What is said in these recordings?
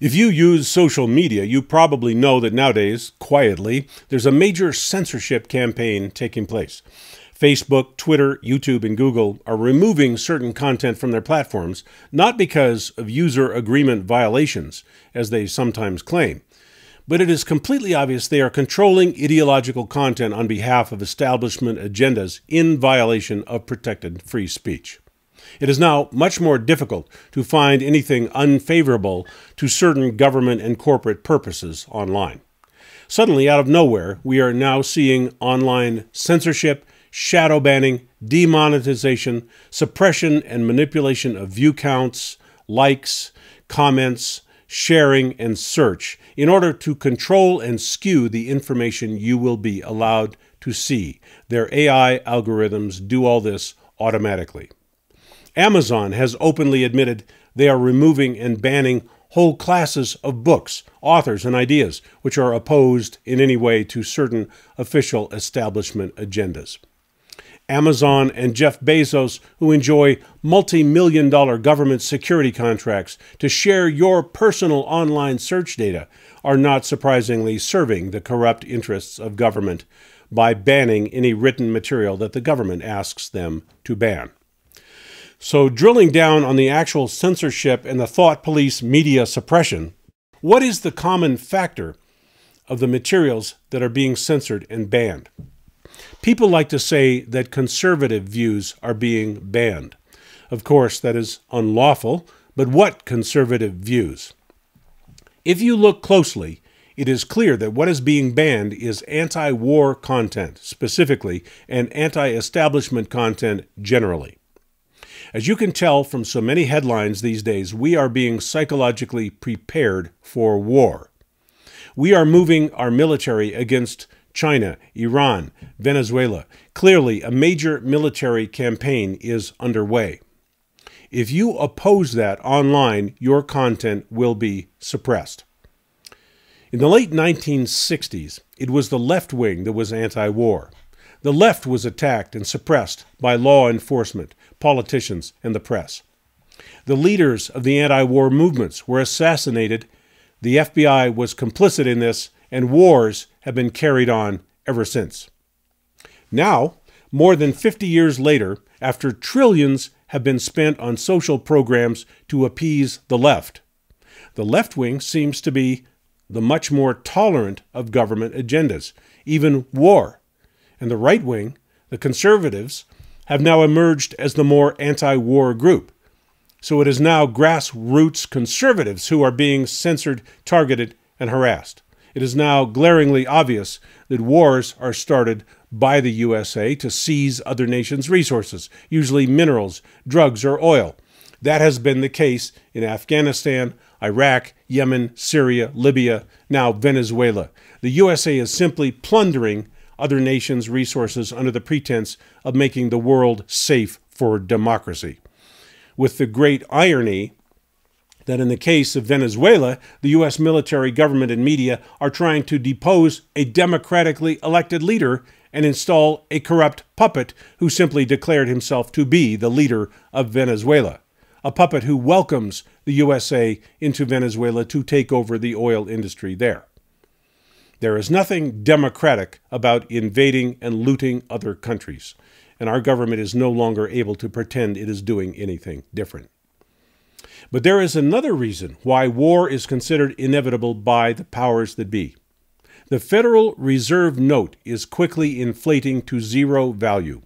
If you use social media, you probably know that nowadays, quietly, there's a major censorship campaign taking place. Facebook, Twitter, YouTube, and Google are removing certain content from their platforms, not because of user agreement violations, as they sometimes claim, but it is completely obvious they are controlling ideological content on behalf of establishment agendas in violation of protected free speech. It is now much more difficult to find anything unfavorable to certain government and corporate purposes online. Suddenly, out of nowhere, we are now seeing online censorship, shadow banning, demonetization, suppression and manipulation of view counts, likes, comments, sharing, and search in order to control and skew the information you will be allowed to see. Their AI algorithms do all this automatically. Amazon has openly admitted they are removing and banning whole classes of books, authors, and ideas which are opposed in any way to certain official establishment agendas. Amazon and Jeff Bezos, who enjoy multi million dollar government security contracts to share your personal online search data, are not surprisingly serving the corrupt interests of government by banning any written material that the government asks them to ban. So, drilling down on the actual censorship and the thought police media suppression, what is the common factor of the materials that are being censored and banned? People like to say that conservative views are being banned. Of course, that is unlawful, but what conservative views? If you look closely, it is clear that what is being banned is anti war content, specifically, and anti establishment content generally. As you can tell from so many headlines these days, we are being psychologically prepared for war. We are moving our military against China, Iran, Venezuela. Clearly, a major military campaign is underway. If you oppose that online, your content will be suppressed. In the late 1960s, it was the left wing that was anti war. The left was attacked and suppressed by law enforcement, politicians, and the press. The leaders of the anti war movements were assassinated. The FBI was complicit in this, and wars have been carried on ever since. Now, more than 50 years later, after trillions have been spent on social programs to appease the left, the left wing seems to be the much more tolerant of government agendas, even war. And the right wing, the conservatives, have now emerged as the more anti war group. So it is now grassroots conservatives who are being censored, targeted, and harassed. It is now glaringly obvious that wars are started by the USA to seize other nations' resources, usually minerals, drugs, or oil. That has been the case in Afghanistan, Iraq, Yemen, Syria, Libya, now Venezuela. The USA is simply plundering other nations' resources under the pretense of making the world safe for democracy. With the great irony that in the case of Venezuela, the U.S. military, government, and media are trying to depose a democratically elected leader and install a corrupt puppet who simply declared himself to be the leader of Venezuela. A puppet who welcomes the USA into Venezuela to take over the oil industry there. There is nothing democratic about invading and looting other countries, and our government is no longer able to pretend it is doing anything different. But there is another reason why war is considered inevitable by the powers that be. The Federal Reserve note is quickly inflating to zero value,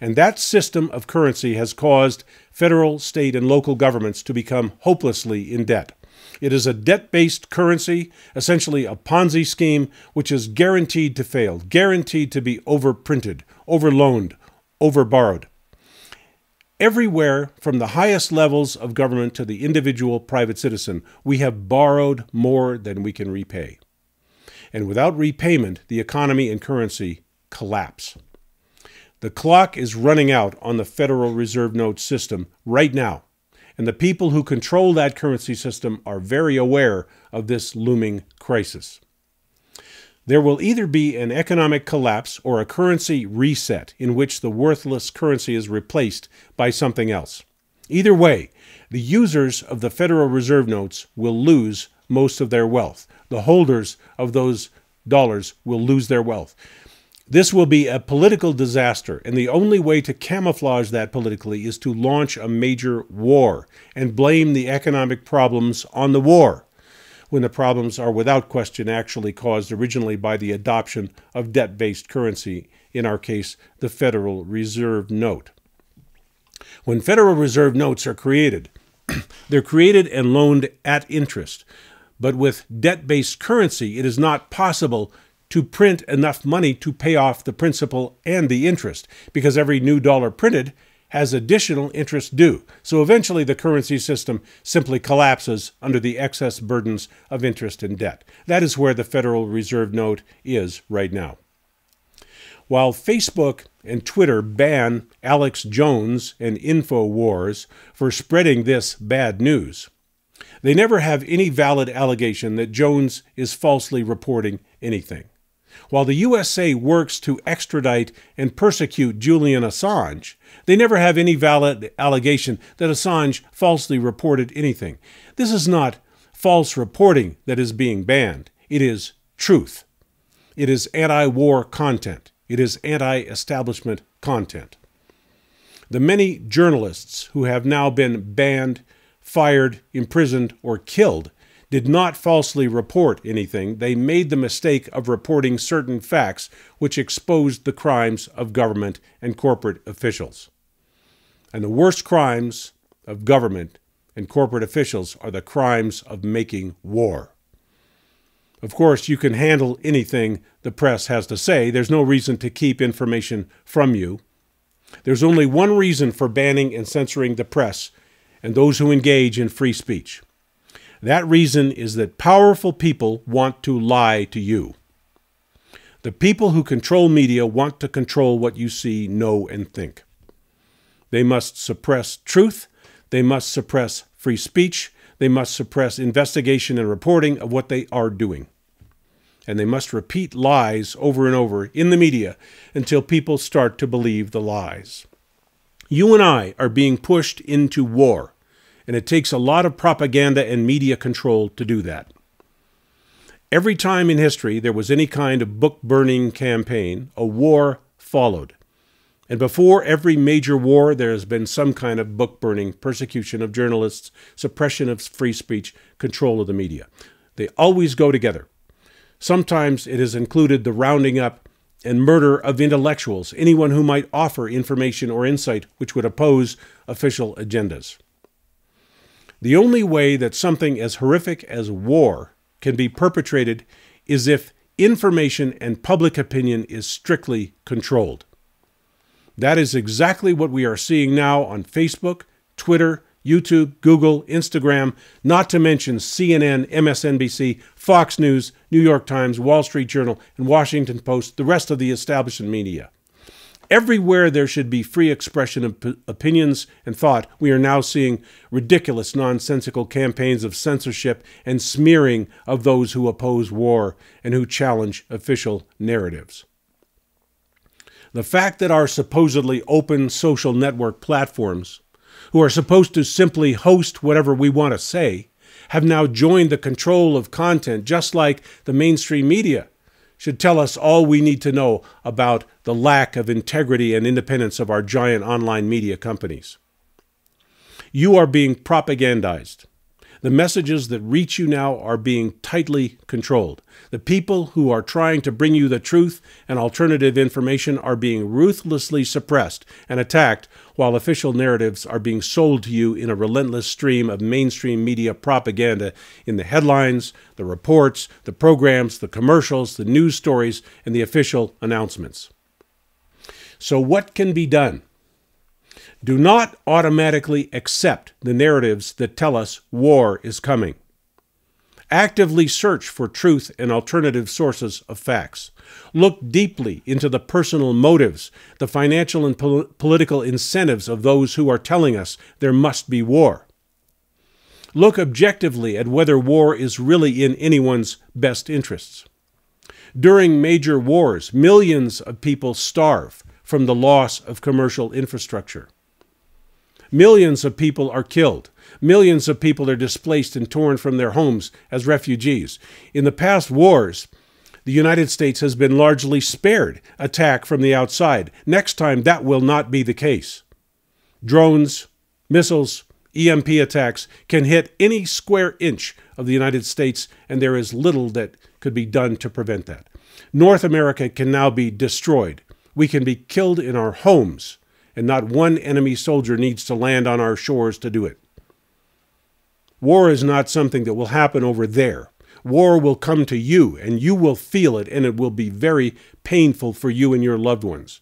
and that system of currency has caused federal, state, and local governments to become hopelessly in debt. It is a debt based currency, essentially a Ponzi scheme, which is guaranteed to fail, guaranteed to be overprinted, overloaned, overborrowed. Everywhere, from the highest levels of government to the individual private citizen, we have borrowed more than we can repay. And without repayment, the economy and currency collapse. The clock is running out on the Federal Reserve note system right now and the people who control that currency system are very aware of this looming crisis. There will either be an economic collapse or a currency reset in which the worthless currency is replaced by something else. Either way, the users of the Federal Reserve notes will lose most of their wealth. The holders of those dollars will lose their wealth. This will be a political disaster, and the only way to camouflage that politically is to launch a major war and blame the economic problems on the war, when the problems are without question actually caused originally by the adoption of debt based currency, in our case, the Federal Reserve Note. When Federal Reserve notes are created, they're created and loaned at interest. But with debt based currency, it is not possible to print enough money to pay off the principal and the interest, because every new dollar printed has additional interest due. So eventually the currency system simply collapses under the excess burdens of interest and debt. That is where the Federal Reserve note is right now. While Facebook and Twitter ban Alex Jones and InfoWars for spreading this bad news, they never have any valid allegation that Jones is falsely reporting anything. While the USA works to extradite and persecute Julian Assange, they never have any valid allegation that Assange falsely reported anything. This is not false reporting that is being banned, it is truth. It is anti war content, it is anti establishment content. The many journalists who have now been banned, fired, imprisoned, or killed did not falsely report anything. They made the mistake of reporting certain facts which exposed the crimes of government and corporate officials. And the worst crimes of government and corporate officials are the crimes of making war. Of course, you can handle anything the press has to say. There's no reason to keep information from you. There's only one reason for banning and censoring the press and those who engage in free speech. That reason is that powerful people want to lie to you. The people who control media want to control what you see, know, and think. They must suppress truth. They must suppress free speech. They must suppress investigation and reporting of what they are doing. And they must repeat lies over and over in the media until people start to believe the lies. You and I are being pushed into war and it takes a lot of propaganda and media control to do that. Every time in history there was any kind of book burning campaign, a war followed. And before every major war, there has been some kind of book burning, persecution of journalists, suppression of free speech, control of the media. They always go together. Sometimes it has included the rounding up and murder of intellectuals, anyone who might offer information or insight which would oppose official agendas. The only way that something as horrific as war can be perpetrated is if information and public opinion is strictly controlled. That is exactly what we are seeing now on Facebook, Twitter, YouTube, Google, Instagram, not to mention CNN, MSNBC, Fox News, New York Times, Wall Street Journal, and Washington Post, the rest of the establishment media. Everywhere there should be free expression of opinions and thought, we are now seeing ridiculous, nonsensical campaigns of censorship and smearing of those who oppose war and who challenge official narratives. The fact that our supposedly open social network platforms, who are supposed to simply host whatever we want to say, have now joined the control of content just like the mainstream media should tell us all we need to know about the lack of integrity and independence of our giant online media companies. You are being propagandized. The messages that reach you now are being tightly controlled. The people who are trying to bring you the truth and alternative information are being ruthlessly suppressed and attacked, while official narratives are being sold to you in a relentless stream of mainstream media propaganda in the headlines, the reports, the programs, the commercials, the news stories, and the official announcements. So, what can be done? Do not automatically accept the narratives that tell us war is coming. Actively search for truth and alternative sources of facts. Look deeply into the personal motives, the financial and pol- political incentives of those who are telling us there must be war. Look objectively at whether war is really in anyone's best interests. During major wars, millions of people starve from the loss of commercial infrastructure. Millions of people are killed. Millions of people are displaced and torn from their homes as refugees. In the past wars, the United States has been largely spared attack from the outside. Next time, that will not be the case. Drones, missiles, EMP attacks can hit any square inch of the United States, and there is little that could be done to prevent that. North America can now be destroyed. We can be killed in our homes, and not one enemy soldier needs to land on our shores to do it. War is not something that will happen over there. War will come to you, and you will feel it, and it will be very painful for you and your loved ones.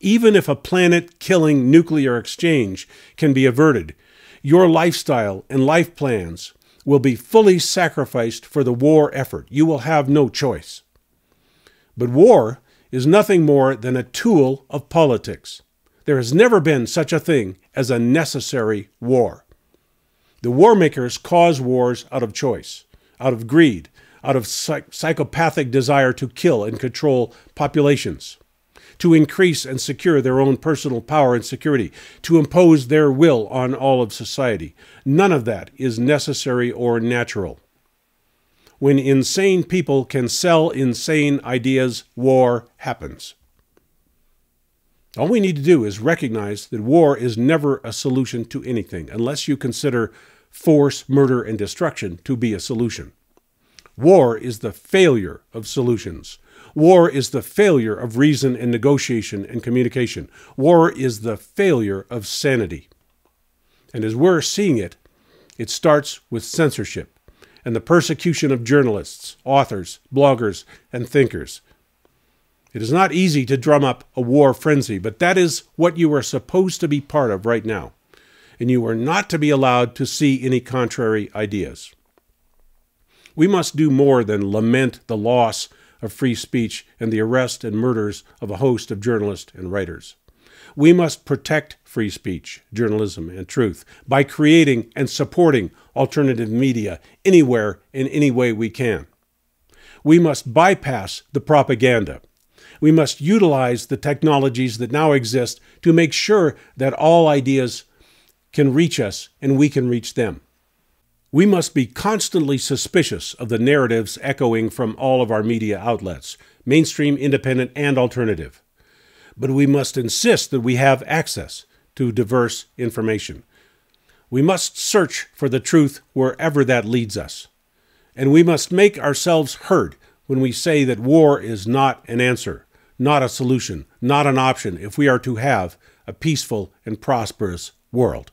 Even if a planet killing nuclear exchange can be averted, your lifestyle and life plans will be fully sacrificed for the war effort. You will have no choice. But war is nothing more than a tool of politics. There has never been such a thing as a necessary war. The war makers cause wars out of choice out of greed, out of psych- psychopathic desire to kill and control populations, to increase and secure their own personal power and security, to impose their will on all of society. None of that is necessary or natural. When insane people can sell insane ideas, war happens. All we need to do is recognize that war is never a solution to anything unless you consider force, murder, and destruction to be a solution. War is the failure of solutions. War is the failure of reason and negotiation and communication. War is the failure of sanity. And as we're seeing it, it starts with censorship and the persecution of journalists, authors, bloggers, and thinkers. It is not easy to drum up a war frenzy, but that is what you are supposed to be part of right now and you are not to be allowed to see any contrary ideas. We must do more than lament the loss of free speech and the arrest and murders of a host of journalists and writers. We must protect free speech, journalism, and truth by creating and supporting alternative media anywhere in any way we can. We must bypass the propaganda. We must utilize the technologies that now exist to make sure that all ideas can reach us and we can reach them. We must be constantly suspicious of the narratives echoing from all of our media outlets, mainstream, independent, and alternative. But we must insist that we have access to diverse information. We must search for the truth wherever that leads us. And we must make ourselves heard when we say that war is not an answer, not a solution, not an option if we are to have a peaceful and prosperous world.